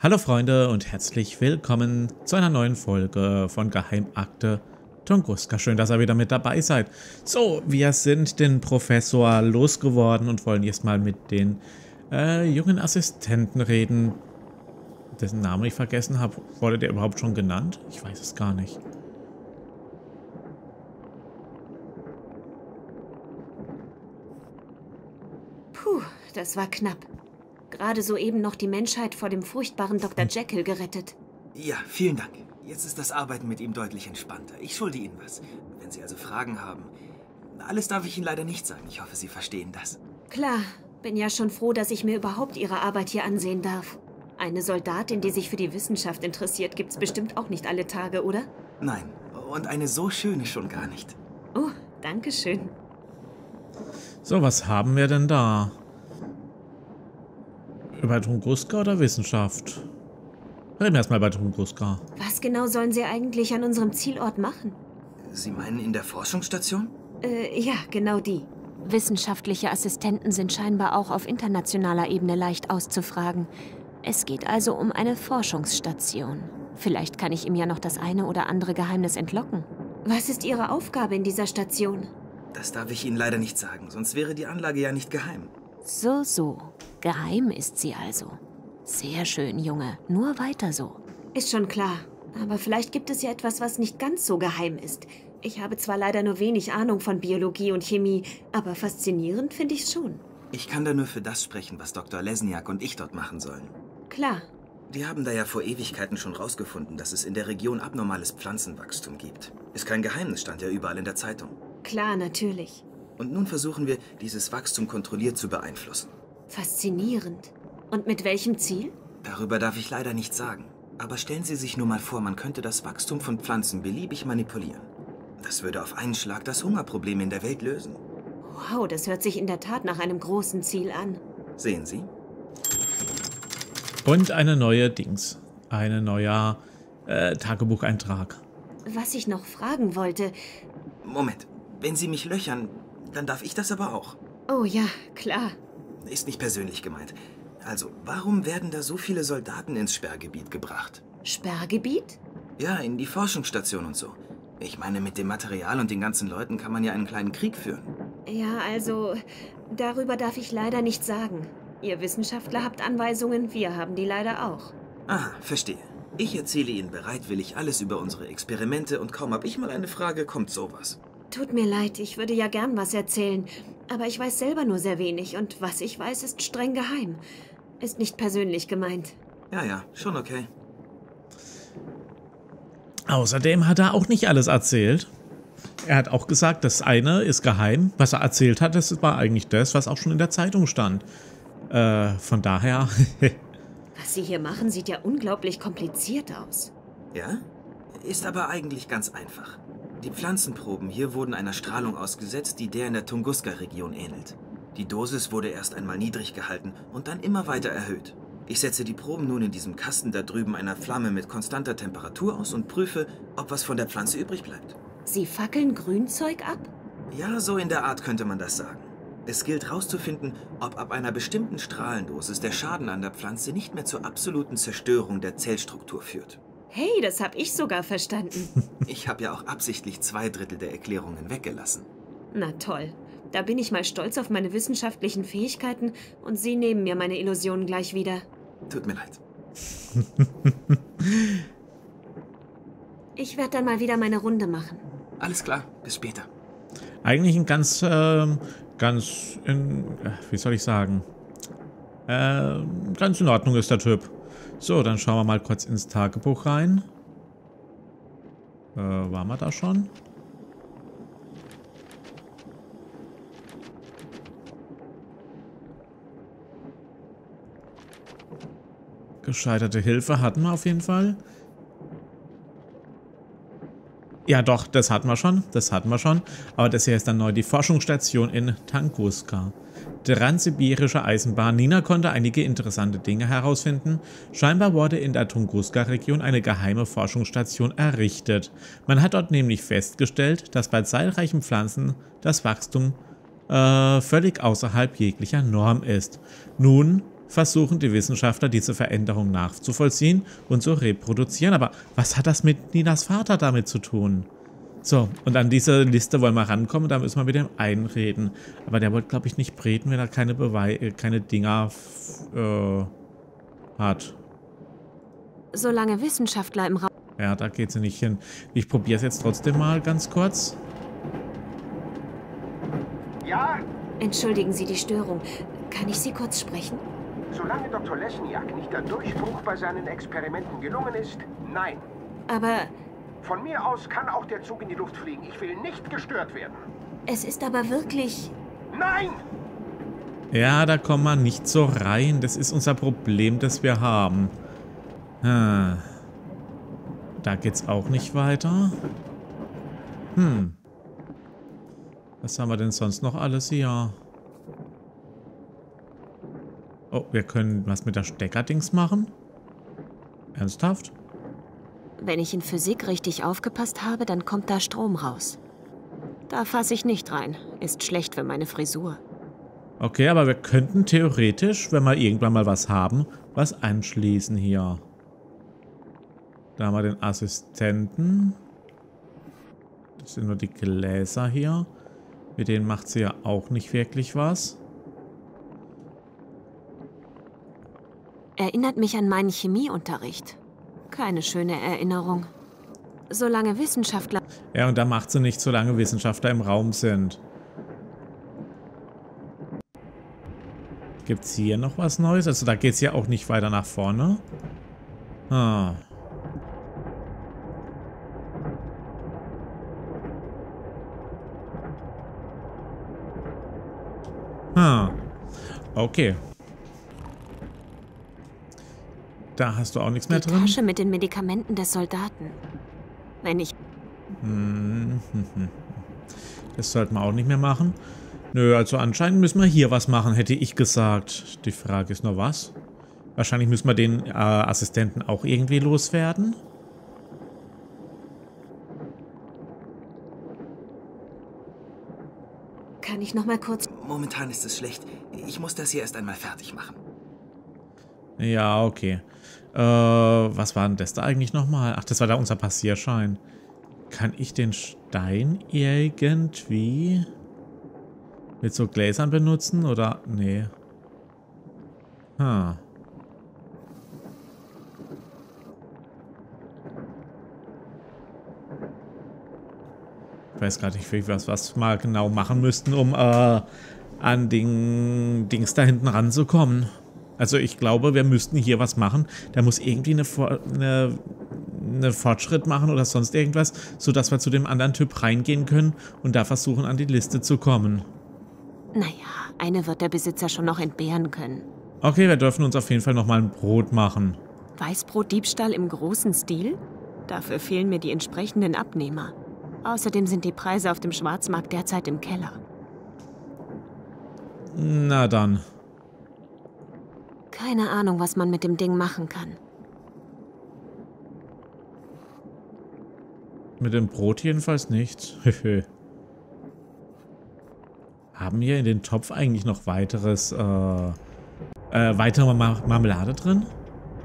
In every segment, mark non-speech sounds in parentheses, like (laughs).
Hallo Freunde und herzlich willkommen zu einer neuen Folge von Geheimakte Tunguska. Schön, dass ihr wieder mit dabei seid. So, wir sind den Professor losgeworden und wollen jetzt mal mit den äh, jungen Assistenten reden, dessen Namen ich vergessen habe. Wurde der überhaupt schon genannt? Ich weiß es gar nicht. Puh, das war knapp. Gerade soeben noch die Menschheit vor dem furchtbaren Dr. Jekyll gerettet. Ja, vielen Dank. Jetzt ist das Arbeiten mit ihm deutlich entspannter. Ich schulde Ihnen was. Wenn Sie also Fragen haben. Alles darf ich Ihnen leider nicht sagen. Ich hoffe, Sie verstehen das. Klar, bin ja schon froh, dass ich mir überhaupt Ihre Arbeit hier ansehen darf. Eine Soldatin, die sich für die Wissenschaft interessiert, gibt's bestimmt auch nicht alle Tage, oder? Nein, und eine so schöne schon gar nicht. Oh, danke schön. So, was haben wir denn da? Über Tunguska oder Wissenschaft? Reden wir erstmal bei Tunguska. Was genau sollen Sie eigentlich an unserem Zielort machen? Sie meinen in der Forschungsstation? Äh, ja, genau die. Wissenschaftliche Assistenten sind scheinbar auch auf internationaler Ebene leicht auszufragen. Es geht also um eine Forschungsstation. Vielleicht kann ich ihm ja noch das eine oder andere Geheimnis entlocken. Was ist Ihre Aufgabe in dieser Station? Das darf ich Ihnen leider nicht sagen, sonst wäre die Anlage ja nicht geheim. So, so. Geheim ist sie also. Sehr schön, Junge. Nur weiter so. Ist schon klar. Aber vielleicht gibt es ja etwas, was nicht ganz so geheim ist. Ich habe zwar leider nur wenig Ahnung von Biologie und Chemie, aber faszinierend finde ich es schon. Ich kann da nur für das sprechen, was Dr. Lesniak und ich dort machen sollen. Klar. Die haben da ja vor Ewigkeiten schon rausgefunden, dass es in der Region abnormales Pflanzenwachstum gibt. Ist kein Geheimnis, stand ja überall in der Zeitung. Klar, natürlich. Und nun versuchen wir, dieses Wachstum kontrolliert zu beeinflussen. Faszinierend. Und mit welchem Ziel? Darüber darf ich leider nichts sagen. Aber stellen Sie sich nur mal vor, man könnte das Wachstum von Pflanzen beliebig manipulieren. Das würde auf einen Schlag das Hungerproblem in der Welt lösen. Wow, das hört sich in der Tat nach einem großen Ziel an. Sehen Sie? Und eine neue Dings. Ein neuer äh, Tagebucheintrag. Was ich noch fragen wollte. Moment, wenn Sie mich löchern, dann darf ich das aber auch. Oh ja, klar. Ist nicht persönlich gemeint. Also, warum werden da so viele Soldaten ins Sperrgebiet gebracht? Sperrgebiet? Ja, in die Forschungsstation und so. Ich meine, mit dem Material und den ganzen Leuten kann man ja einen kleinen Krieg führen. Ja, also, darüber darf ich leider nichts sagen. Ihr Wissenschaftler habt Anweisungen, wir haben die leider auch. Aha, verstehe. Ich erzähle Ihnen bereitwillig alles über unsere Experimente und kaum hab ich mal eine Frage, kommt sowas. Tut mir leid, ich würde ja gern was erzählen, aber ich weiß selber nur sehr wenig und was ich weiß, ist streng geheim. Ist nicht persönlich gemeint. Ja, ja, schon okay. Außerdem hat er auch nicht alles erzählt. Er hat auch gesagt, das eine ist geheim. Was er erzählt hat, das war eigentlich das, was auch schon in der Zeitung stand. Äh, von daher. (laughs) Was Sie hier machen, sieht ja unglaublich kompliziert aus. Ja? Ist aber eigentlich ganz einfach. Die Pflanzenproben hier wurden einer Strahlung ausgesetzt, die der in der Tunguska-Region ähnelt. Die Dosis wurde erst einmal niedrig gehalten und dann immer weiter erhöht. Ich setze die Proben nun in diesem Kasten da drüben einer Flamme mit konstanter Temperatur aus und prüfe, ob was von der Pflanze übrig bleibt. Sie fackeln Grünzeug ab? Ja, so in der Art könnte man das sagen. Es gilt herauszufinden, ob ab einer bestimmten Strahlendosis der Schaden an der Pflanze nicht mehr zur absoluten Zerstörung der Zellstruktur führt. Hey, das hab ich sogar verstanden. (laughs) Ich habe ja auch absichtlich zwei Drittel der Erklärungen weggelassen. Na toll. Da bin ich mal stolz auf meine wissenschaftlichen Fähigkeiten und Sie nehmen mir meine Illusionen gleich wieder. Tut mir leid. (laughs) Ich werde dann mal wieder meine Runde machen. Alles klar, bis später. Eigentlich ein ganz, ähm, ganz, in, äh, wie soll ich sagen, äh, ganz in Ordnung ist der Typ. So, dann schauen wir mal kurz ins Tagebuch rein. Äh, waren wir da schon? Gescheiterte Hilfe hatten wir auf jeden Fall. Ja, doch, das hatten wir schon. Das hatten wir schon. Aber das hier ist dann neu die Forschungsstation in Tunguska. Transsibirische Eisenbahn. Nina konnte einige interessante Dinge herausfinden. Scheinbar wurde in der Tunguska-Region eine geheime Forschungsstation errichtet. Man hat dort nämlich festgestellt, dass bei zahlreichen Pflanzen das Wachstum äh, völlig außerhalb jeglicher Norm ist. Nun versuchen die Wissenschaftler diese Veränderung nachzuvollziehen und zu reproduzieren. Aber was hat das mit Ninas Vater damit zu tun? So, und an diese Liste wollen wir rankommen, da müssen wir mit dem einreden. Aber der wollte, glaube ich, nicht beten, wenn er keine Bewei äh, keine Dinger äh, hat. Solange Wissenschaftler im Raum... Ja, da geht sie nicht hin. Ich probiere es jetzt trotzdem mal ganz kurz. Ja? Entschuldigen Sie die Störung. Kann ich Sie kurz sprechen? Solange Dr. Lesniak nicht der Durchbruch bei seinen Experimenten gelungen ist, nein. Aber Von mir aus kann auch der Zug in die Luft fliegen. Ich will nicht gestört werden. es ist aber wirklich... Nein! Ja, da kommen wir nicht so rein. Das ist unser Problem, das wir haben. Ah. Da geht's auch nicht weiter. Hm. Was haben wir denn sonst noch alles hier? Oh, wir können was mit der Steckerdings machen? Ernsthaft? Wenn ich in Physik richtig aufgepasst habe, dann kommt da Strom raus. Da fasse ich nicht rein. Ist schlecht für meine Frisur. Okay, aber wir könnten theoretisch, wenn wir irgendwann mal was haben, was anschließen hier. Da haben wir den Assistenten. Das sind nur die Gläser hier. Mit denen macht sie ja auch nicht wirklich was. Erinnert mich an meinen Chemieunterricht. Keine schöne Erinnerung. Solange Wissenschaftler... Ja, und da macht sie nicht, solange Wissenschaftler im Raum sind. Gibt es hier noch was Neues? Also da geht es ja auch nicht weiter nach vorne. Ah. Ah. Okay. Da hast du auch nichts mehr Die drin? Tasche mit den Medikamenten des Soldaten. Wenn ich... Hm, hm, hm. Das sollten wir auch nicht mehr machen. Nö, also anscheinend müssen wir hier was machen, hätte ich gesagt. Die Frage ist nur was. Wahrscheinlich müssen wir den äh, Assistenten auch irgendwie loswerden. Kann ich noch mal kurz... Momentan ist es schlecht. Ich muss das hier erst einmal fertig machen. Ja, okay. Äh, was war denn das da eigentlich nochmal? Ach, das war da unser Passierschein. Kann ich den Stein irgendwie mit so Gläsern benutzen oder? Nee. Hm. Ich weiß gerade nicht, wie wir was mal genau machen müssten, um äh, an den Dings da hinten ranzukommen. Also ich glaube, wir müssten hier was machen. Da muss irgendwie eine, For eine, eine Fortschritt machen oder sonst irgendwas, sodass wir zu dem anderen Typ reingehen können und da versuchen, an die Liste zu kommen. Naja, eine wird der Besitzer schon noch entbehren können. Okay, wir dürfen uns auf jeden Fall nochmal ein Brot machen. Weißbrotdiebstahl im großen Stil? Dafür fehlen mir die entsprechenden Abnehmer. Außerdem sind die Preise auf dem Schwarzmarkt derzeit im Keller. Na dann. Keine Ahnung, was man mit dem Ding machen kann. Mit dem Brot jedenfalls nicht. (laughs) Haben wir in den Topf eigentlich noch weiteres, äh, äh, weitere Mar Marmelade drin?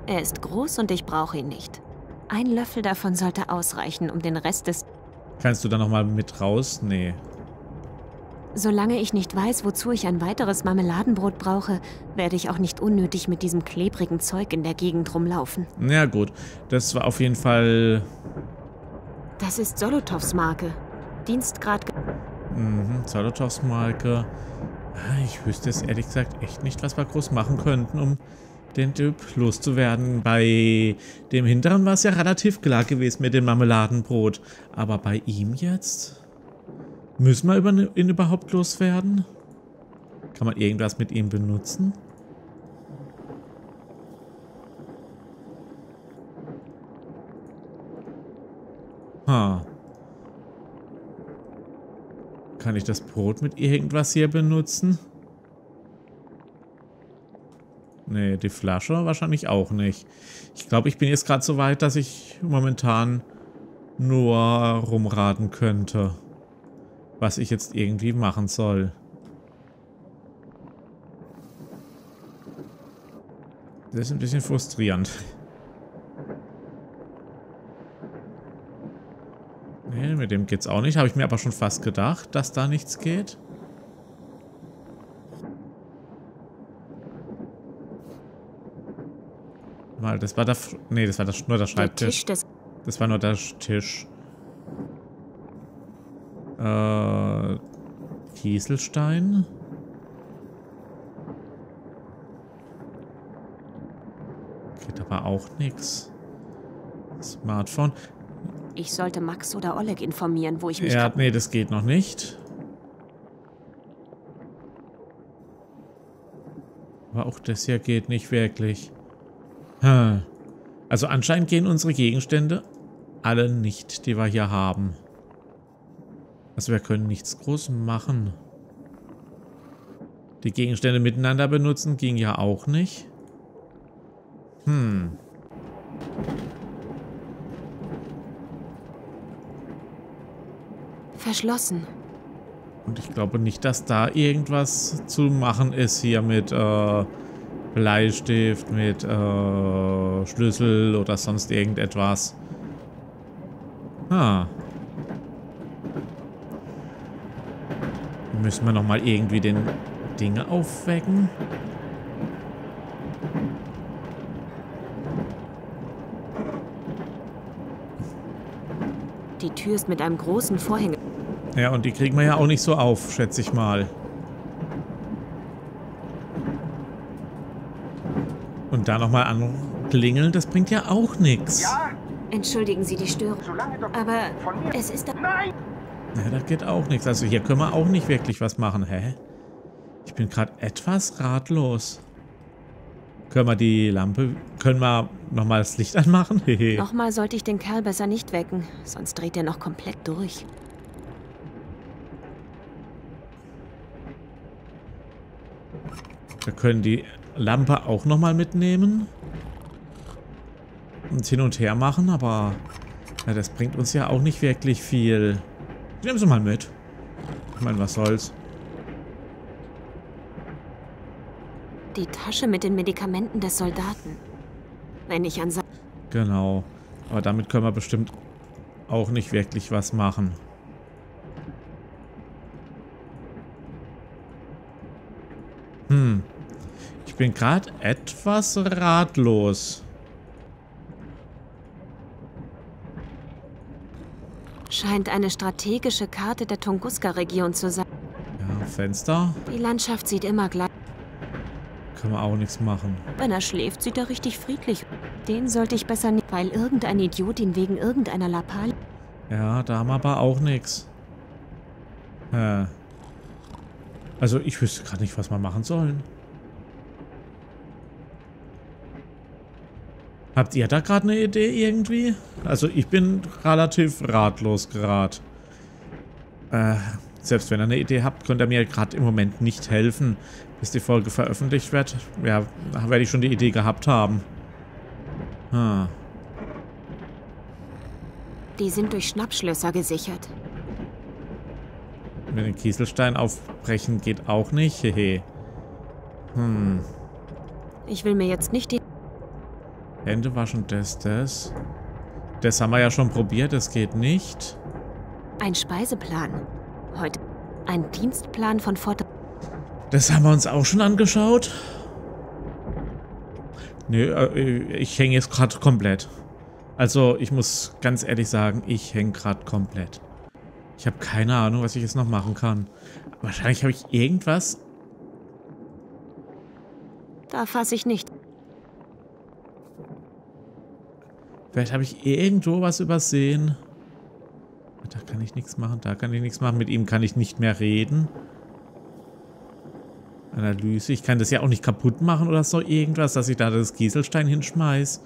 Er ist groß und ich brauche ihn nicht. Ein Löffel davon sollte ausreichen, um den Rest des... Kannst du da nochmal mit raus? Nee. Solange ich nicht weiß, wozu ich ein weiteres Marmeladenbrot brauche, werde ich auch nicht unnötig mit diesem klebrigen Zeug in der Gegend rumlaufen. Ja gut, das war auf jeden Fall... Das ist Solotovs Marke. Dienstgrad... Mhm, Solotovs Marke. Ah, Ich wüsste es ehrlich gesagt echt nicht, was wir groß machen könnten, um den Typ loszuwerden. Bei dem Hinteren war es ja relativ klar gewesen mit dem Marmeladenbrot. Aber bei ihm jetzt? Müssen wir ihn überhaupt loswerden? Kann man irgendwas mit ihm benutzen? Ha. Kann ich das Brot mit irgendwas hier benutzen? Nee, die Flasche wahrscheinlich auch nicht. Ich glaube, ich bin jetzt gerade so weit, dass ich momentan nur rumraten könnte, was ich jetzt irgendwie machen soll. Das ist ein bisschen frustrierend. Nee, mit dem geht's auch nicht. Habe ich mir aber schon fast gedacht, dass da nichts geht. Mal, das war der... Nee, das war das, nur der Schreibtisch. Der Das war nur der Tisch. Äh... Kieselstein? Geht aber auch nichts. Smartphone. Ich sollte Max oder Oleg informieren, wo ich mich... Ja, nee, das geht noch nicht. Aber auch das hier geht nicht wirklich. Hm. Also anscheinend gehen unsere Gegenstände alle nicht, die wir hier haben. Also wir können nichts groß machen. Die Gegenstände miteinander benutzen ging ja auch nicht. Hm. Verschlossen. Und ich glaube nicht, dass da irgendwas zu machen ist hier mit äh, Bleistift, mit äh, Schlüssel oder sonst irgendetwas. Ah. Müssen wir nochmal irgendwie den Dinge aufwecken? Die Tür ist mit einem großen Vorhänge. Ja, und die kriegen wir ja auch nicht so auf, schätze ich mal. Und da nochmal anklingeln, das bringt ja auch nichts. Ja, Entschuldigen Sie die Störung. Aber von mir. es ist... Nein! Ja, das geht auch nichts. Also hier können wir auch nicht wirklich was machen. Hä? Ich bin gerade etwas ratlos. Können wir die Lampe... Können wir nochmal das Licht anmachen? (laughs) Nochmal sollte ich den Kerl besser nicht wecken, sonst dreht er noch komplett durch. Wir können die Lampe auch nochmal mitnehmen. Und hin und her machen, aber... Ja, das bringt uns ja auch nicht wirklich viel. Nehmen Sie mal mit. Ich meine, was soll's. Die Tasche mit den Medikamenten des Soldaten. Wenn ich an... Sa Genau. Aber damit können wir bestimmt auch nicht wirklich was machen. Hm. Ich bin gerade etwas ratlos. Scheint eine strategische Karte der Tunguska-Region zu sein. Ja, Fenster. Die Landschaft sieht immer gleich. Können wir auch nichts machen. Wenn er schläft, sieht er richtig friedlich. Den sollte ich besser nicht, weil irgendein Idiot ihn wegen irgendeiner Lappal... Ja, da haben wir aber auch nichts. Äh. Also ich wüsste gerade nicht, was wir machen sollen. Habt ihr da gerade eine Idee irgendwie? Also ich bin relativ ratlos gerade. Äh, selbst wenn ihr eine Idee habt, könnt ihr mir gerade im Moment nicht helfen, bis die Folge veröffentlicht wird. Ja, werde ich schon die Idee gehabt haben. Hm. Die sind durch Schnappschlösser gesichert. Mit den Kieselstein aufbrechen geht auch nicht. Hehe. Hm. Ich will mir jetzt nicht die... Hände waschen, das, das. Das haben wir ja schon probiert, das geht nicht. Ein Speiseplan. Heute ein Dienstplan von Fort... Das haben wir uns auch schon angeschaut. Nö, äh, ich hänge jetzt gerade komplett. Also, ich muss ganz ehrlich sagen, ich hänge gerade komplett. Ich habe keine Ahnung, was ich jetzt noch machen kann. Wahrscheinlich habe ich irgendwas... Da fasse ich nicht. Vielleicht habe ich irgendwo was übersehen. Da kann ich nichts machen, da kann ich nichts machen. Mit ihm kann ich nicht mehr reden. Analyse. Ich kann das ja auch nicht kaputt machen oder so irgendwas, dass ich da das Kieselstein hinschmeiß.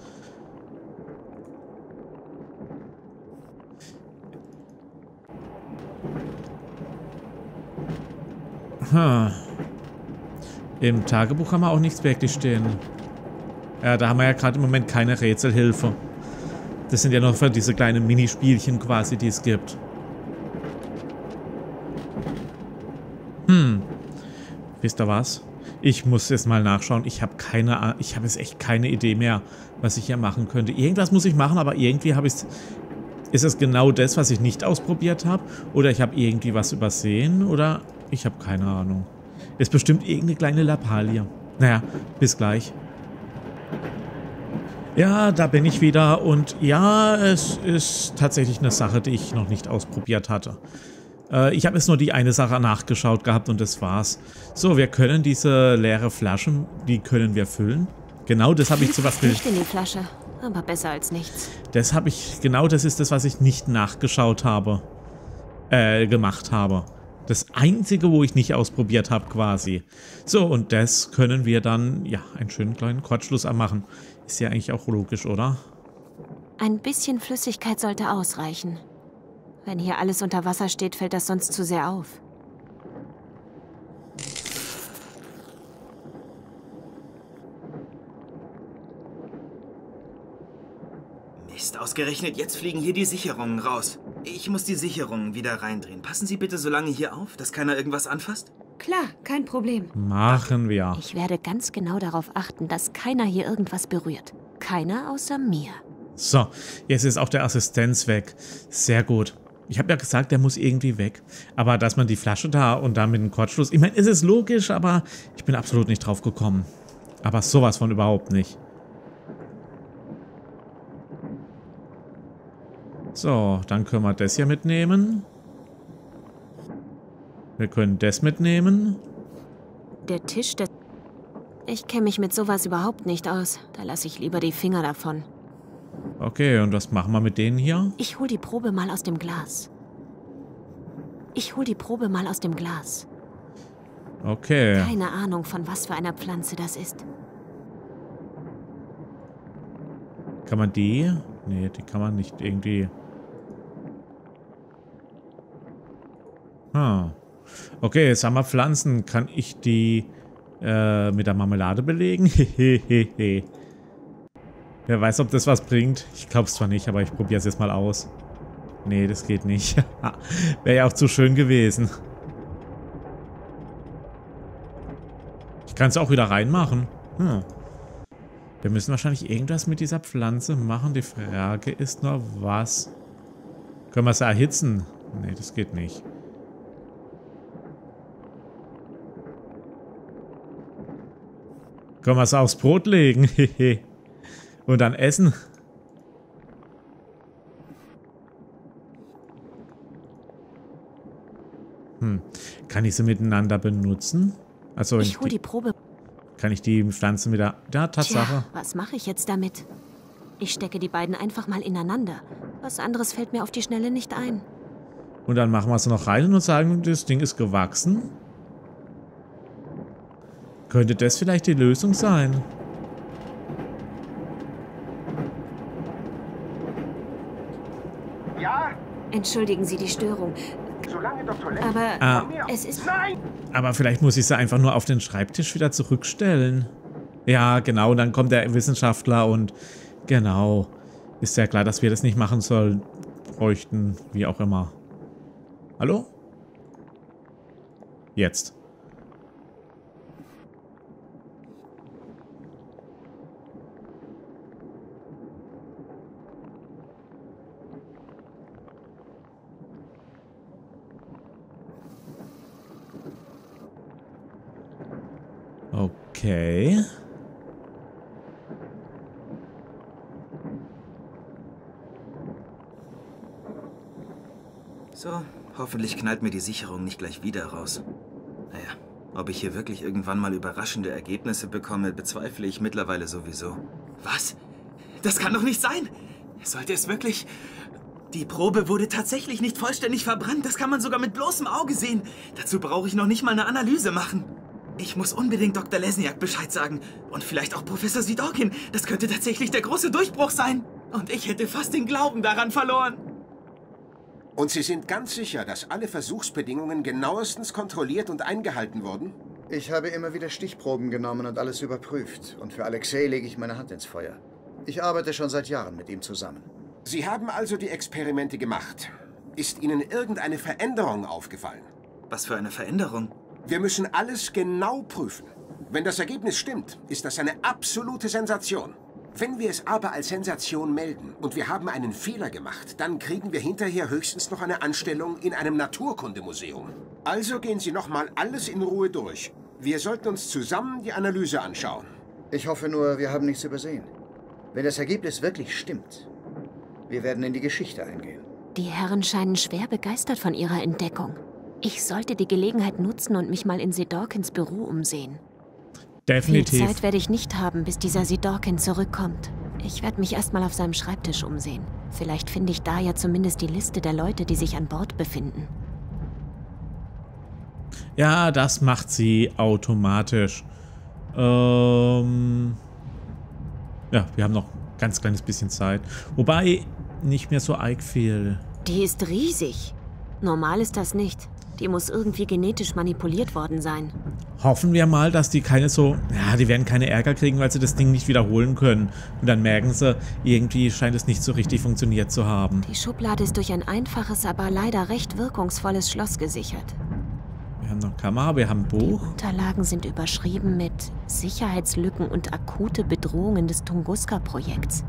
Hm. Im Tagebuch haben wir auch nichts wirklich stehen. Ja, da haben wir ja gerade im Moment keine Rätselhilfe. Das sind ja noch diese kleinen Minispielchen quasi, die es gibt. Hm. Wisst ihr was? Ich muss jetzt mal nachschauen. Ich habe keine, ich habe jetzt echt keine Idee mehr, was ich hier machen könnte. Irgendwas muss ich machen, aber irgendwie habe ich es... Ist es genau das, was ich nicht ausprobiert habe? Oder ich habe irgendwie was übersehen? Oder ich habe keine Ahnung. Ist bestimmt irgendeine kleine Lappalie. Naja, bis gleich. Ja, da bin ich wieder und ja, es ist tatsächlich eine Sache, die ich noch nicht ausprobiert hatte. Äh, ich habe jetzt nur die eine Sache nachgeschaut gehabt und das war's. So, wir können diese leere Flasche, die können wir füllen. Genau, das habe ich zum Beispiel... Nicht in die Flasche, aber besser als nichts. Das habe ich, genau das ist das, was ich nicht nachgeschaut habe. Äh, gemacht habe. Das einzige, wo ich nicht ausprobiert habe quasi. So, und das können wir dann, ja, einen schönen kleinen Kurzschluss anmachen. Ist ja eigentlich auch logisch, oder? Ein bisschen Flüssigkeit sollte ausreichen. Wenn hier alles unter Wasser steht, fällt das sonst zu sehr auf. Mist, ausgerechnet jetzt fliegen hier die Sicherungen raus. Ich muss die Sicherungen wieder reindrehen. Passen Sie bitte so lange hier auf, dass keiner irgendwas anfasst? Klar, kein Problem. Machen wir. Ich werde ganz genau darauf achten, dass keiner hier irgendwas berührt. Keiner außer mir. So, jetzt ist auch der Assistenz weg. Sehr gut. Ich habe ja gesagt, der muss irgendwie weg. Aber dass man die Flasche da und da mit dem Kurzschluss... Ich meine, es ist logisch, aber ich bin absolut nicht drauf gekommen. Aber sowas von überhaupt nicht. So, dann können wir das hier mitnehmen. Wir können das mitnehmen. Der Tisch, der... Ich kenne mich mit sowas überhaupt nicht aus. Da lasse ich lieber die Finger davon. Okay, und was machen wir mit denen hier? Ich hol die Probe mal aus dem Glas. Ich hol die Probe mal aus dem Glas. Okay. Keine Ahnung, von was für einer Pflanze das ist. Kann man die? Nee, die kann man nicht irgendwie... Ah. Okay, jetzt haben wir Pflanzen. Kann ich die äh, mit der Marmelade belegen? (laughs) Wer weiß, ob das was bringt. Ich glaube es zwar nicht, aber ich probiere es jetzt mal aus. Nee, das geht nicht. (laughs) Wäre ja auch zu schön gewesen. Ich kann es auch wieder reinmachen. Hm. Wir müssen wahrscheinlich irgendwas mit dieser Pflanze machen. Die Frage ist nur, was? Können wir es erhitzen? Nee, das geht nicht. Können wir es aufs Brot legen? (laughs) Und dann essen? Hm. Kann ich sie miteinander benutzen? Also ich hole die Probe. Kann ich die Pflanzen wieder... Ja, Tatsache. Tja, was mache ich jetzt damit? Ich stecke die beiden einfach mal ineinander. Was anderes fällt mir auf die Schnelle nicht ein. Und dann machen wir sie noch rein und sagen, das Ding ist gewachsen. Könnte das vielleicht die Lösung sein? Ja? Entschuldigen Sie die Störung. Solange Dr. Lenz Aber Ah. es ist... Nein! Aber vielleicht muss ich sie einfach nur auf den Schreibtisch wieder zurückstellen. Ja, genau, dann kommt der Wissenschaftler und genau. Ist ja klar, dass wir das nicht machen sollen. Bräuchten, wie auch immer. Hallo? Jetzt. Okay. So, hoffentlich knallt mir die Sicherung nicht gleich wieder raus. Naja, ob ich hier wirklich irgendwann mal überraschende Ergebnisse bekomme, bezweifle ich mittlerweile sowieso. Was? Das kann doch nicht sein! Sollte es wirklich... Die Probe wurde tatsächlich nicht vollständig verbrannt. Das kann man sogar mit bloßem Auge sehen. Dazu brauche ich noch nicht mal eine Analyse machen. Ich muss unbedingt Dr. Lesniak Bescheid sagen. Und vielleicht auch Professor Sidorkin. Das könnte tatsächlich der große Durchbruch sein. Und ich hätte fast den Glauben daran verloren. Und Sie sind ganz sicher, dass alle Versuchsbedingungen genauestens kontrolliert und eingehalten wurden? Ich habe immer wieder Stichproben genommen und alles überprüft. Und für Alexei lege ich meine Hand ins Feuer. Ich arbeite schon seit Jahren mit ihm zusammen. Sie haben also die Experimente gemacht. Ist Ihnen irgendeine Veränderung aufgefallen? Was für eine Veränderung. Wir müssen alles genau prüfen. Wenn das Ergebnis stimmt, ist das eine absolute Sensation. Wenn wir es aber als Sensation melden und wir haben einen Fehler gemacht, dann kriegen wir hinterher höchstens noch eine Anstellung in einem Naturkundemuseum. Also gehen Sie nochmal alles in Ruhe durch. Wir sollten uns zusammen die Analyse anschauen. Ich hoffe nur, wir haben nichts übersehen. Wenn das Ergebnis wirklich stimmt, wir werden in die Geschichte eingehen. Die Herren scheinen schwer begeistert von ihrer Entdeckung. Ich sollte die Gelegenheit nutzen und mich mal in Sedorkins Büro umsehen. Definitiv. Viel Zeit werde ich nicht haben, bis dieser Sedorkin zurückkommt. Ich werde mich erstmal auf seinem Schreibtisch umsehen. Vielleicht finde ich da ja zumindest die Liste der Leute, die sich an Bord befinden. Ja, das macht sie automatisch. Ähm ja, wir haben noch ein ganz kleines bisschen Zeit. Wobei, nicht mehr so arg viel. Die ist riesig. Normal ist das nicht. Die muss irgendwie genetisch manipuliert worden sein. Hoffen wir mal, dass die keine so... Ja, die werden keine Ärger kriegen, weil sie das Ding nicht wiederholen können. Und dann merken sie, irgendwie scheint es nicht so richtig funktioniert zu haben. Die Schublade ist durch ein einfaches, aber leider recht wirkungsvolles Schloss gesichert. Wir haben noch Kamera, wir haben ein Buch. Unterlagen sind überschrieben mit Sicherheitslücken und akute Bedrohungen des Tunguska-Projekts.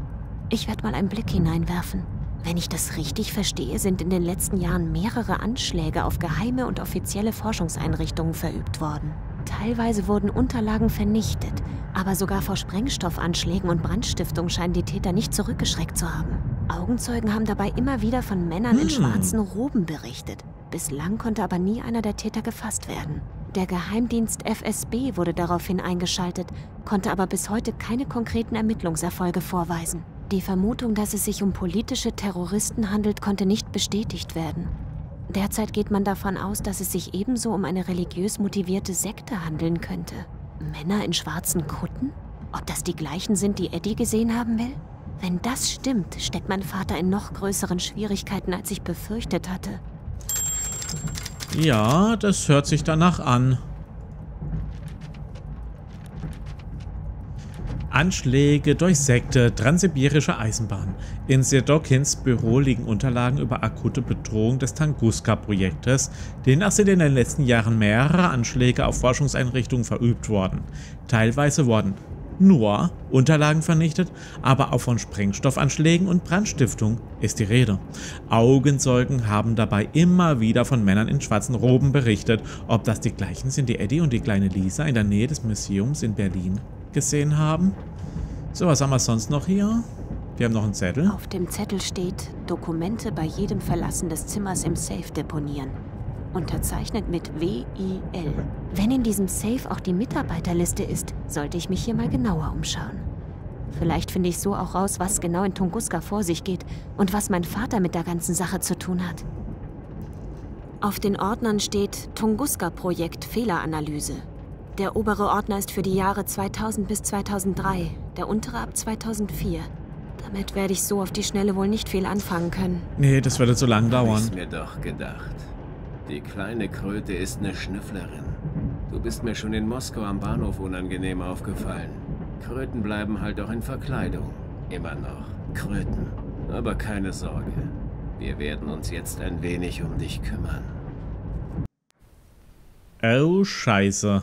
Ich werde mal einen Blick hineinwerfen. Wenn ich das richtig verstehe, sind in den letzten Jahren mehrere Anschläge auf geheime und offizielle Forschungseinrichtungen verübt worden. Teilweise wurden Unterlagen vernichtet, aber sogar vor Sprengstoffanschlägen und Brandstiftung scheinen die Täter nicht zurückgeschreckt zu haben. Augenzeugen haben dabei immer wieder von Männern in Hm. schwarzen Roben berichtet. Bislang konnte aber nie einer der Täter gefasst werden. Der Geheimdienst FSB wurde daraufhin eingeschaltet, konnte aber bis heute keine konkreten Ermittlungserfolge vorweisen. Die Vermutung, dass es sich um politische Terroristen handelt, konnte nicht bestätigt werden. Derzeit geht man davon aus, dass es sich ebenso um eine religiös motivierte Sekte handeln könnte. Männer in schwarzen Kutten? Ob das die gleichen sind, die Eddie gesehen haben will? Wenn das stimmt, steckt mein Vater in noch größeren Schwierigkeiten, als ich befürchtet hatte. Ja, das hört sich danach an. Anschläge durch Sekte, transsibirische Eisenbahn. In Sedokins Büro liegen Unterlagen über akute Bedrohung des Tunguska-Projektes. Demnach sind in den letzten Jahren mehrere Anschläge auf Forschungseinrichtungen verübt worden. Teilweise wurden nur Unterlagen vernichtet, aber auch von Sprengstoffanschlägen und Brandstiftung ist die Rede. Augenzeugen haben dabei immer wieder von Männern in schwarzen Roben berichtet. Ob das die gleichen sind, die Eddie und die kleine Lisa in der Nähe des Museums in Berlin gesehen haben? So, was haben wir sonst noch hier? Wir haben noch einen Zettel. Auf dem Zettel steht, Dokumente bei jedem Verlassen des Zimmers im Safe deponieren. Unterzeichnet mit W-I-L. Wenn in diesem Safe auch die Mitarbeiterliste ist, sollte ich mich hier mal genauer umschauen. Vielleicht finde ich so auch raus, was genau in Tunguska vor sich geht und was mein Vater mit der ganzen Sache zu tun hat. Auf den Ordnern steht Tunguska-Projekt Fehleranalyse. Der obere Ordner ist für die Jahre 2000 bis 2003, der untere ab 2004. Damit werde ich so auf die Schnelle wohl nicht viel anfangen können. Nee, das würde zu lang dauern. ich's mir doch gedacht. Die kleine Kröte ist eine Schnüfflerin. Du bist mir schon in Moskau am Bahnhof unangenehm aufgefallen. Kröten bleiben halt auch in Verkleidung. Immer noch. Kröten. Aber keine Sorge. Wir werden uns jetzt ein wenig um dich kümmern. Oh, scheiße.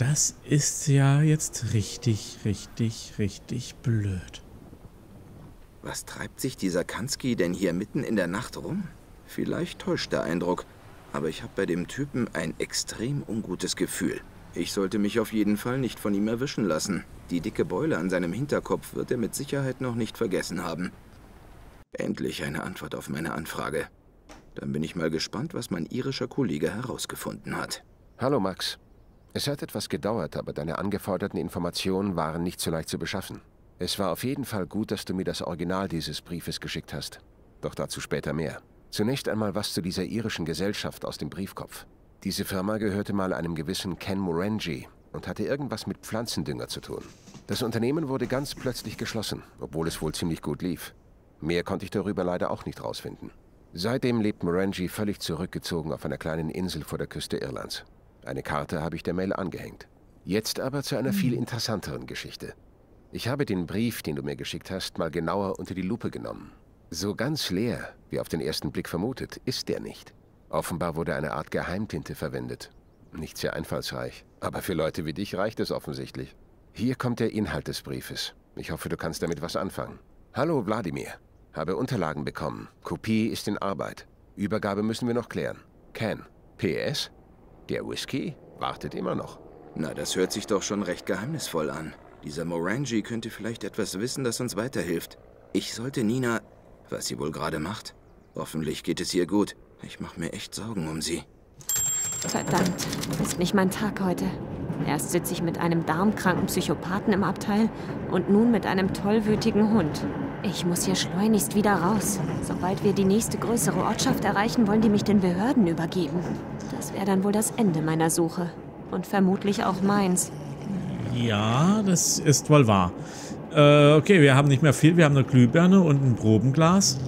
Das ist ja jetzt richtig, richtig, richtig blöd. Was treibt sich dieser Kanski denn hier mitten in der Nacht rum? Vielleicht täuscht der Eindruck, aber ich habe bei dem Typen ein extrem ungutes Gefühl. Ich sollte mich auf jeden Fall nicht von ihm erwischen lassen. Die dicke Beule an seinem Hinterkopf wird er mit Sicherheit noch nicht vergessen haben. Endlich eine Antwort auf meine Anfrage. Dann bin ich mal gespannt, was mein irischer Kollege herausgefunden hat. Hallo Max. Es hat etwas gedauert, aber deine angeforderten Informationen waren nicht so leicht zu beschaffen. Es war auf jeden Fall gut, dass du mir das Original dieses Briefes geschickt hast. Doch dazu später mehr. Zunächst einmal was zu dieser irischen Gesellschaft aus dem Briefkopf. Diese Firma gehörte mal einem gewissen Ken Morangi und hatte irgendwas mit Pflanzendünger zu tun. Das Unternehmen wurde ganz plötzlich geschlossen, obwohl es wohl ziemlich gut lief. Mehr konnte ich darüber leider auch nicht rausfinden. Seitdem lebt Morangi völlig zurückgezogen auf einer kleinen Insel vor der Küste Irlands. Eine Karte habe ich der Mail angehängt. Jetzt aber zu einer viel interessanteren Geschichte. Ich habe den Brief, den du mir geschickt hast, mal genauer unter die Lupe genommen. So ganz leer, wie auf den ersten Blick vermutet, ist der nicht. Offenbar wurde eine Art Geheimtinte verwendet. Nicht sehr einfallsreich, aber für Leute wie dich reicht es offensichtlich. Hier kommt der Inhalt des Briefes. Ich hoffe, du kannst damit was anfangen. Hallo, Wladimir. Habe Unterlagen bekommen. Kopie ist in Arbeit. Übergabe müssen wir noch klären. Ken. PS? Der Whisky wartet immer noch. Na, das hört sich doch schon recht geheimnisvoll an. Dieser Morangi könnte vielleicht etwas wissen, das uns weiterhilft. Ich sollte Nina... Was sie wohl gerade macht? Hoffentlich geht es ihr gut. Ich mache mir echt Sorgen um sie. Verdammt, ist nicht mein Tag heute. Erst sitze ich mit einem darmkranken Psychopathen im Abteil und nun mit einem tollwütigen Hund. Ich muss hier schleunigst wieder raus. Sobald wir die nächste größere Ortschaft erreichen, wollen die mich den Behörden übergeben. Das wäre dann wohl das Ende meiner Suche. Und vermutlich auch meins. Ja, das ist wohl wahr. Äh, okay, wir haben nicht mehr viel. Wir haben eine Glühbirne und ein Probenglas.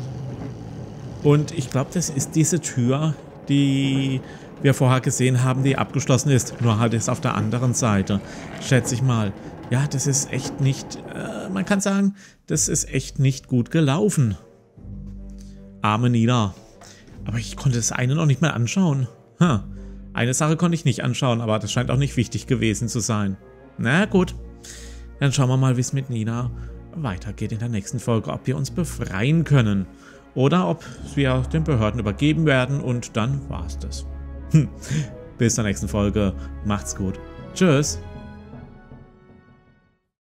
Und ich glaube, das ist diese Tür, die wir vorher gesehen haben, die abgeschlossen ist. Nur halt ist auf der anderen Seite. Schätze ich mal. Ja, das ist echt nicht... Äh, man kann sagen, das ist echt nicht gut gelaufen. Arme Nina. Aber ich konnte das eine noch nicht mal anschauen. Hm. Eine Sache konnte ich nicht anschauen, aber das scheint auch nicht wichtig gewesen zu sein. Na gut. Dann schauen wir mal, wie es mit Nina weitergeht in der nächsten Folge. Ob wir uns befreien können. Oder ob wir den Behörden übergeben werden und dann war's das. Hm. Bis zur nächsten Folge. Macht's gut. Tschüss.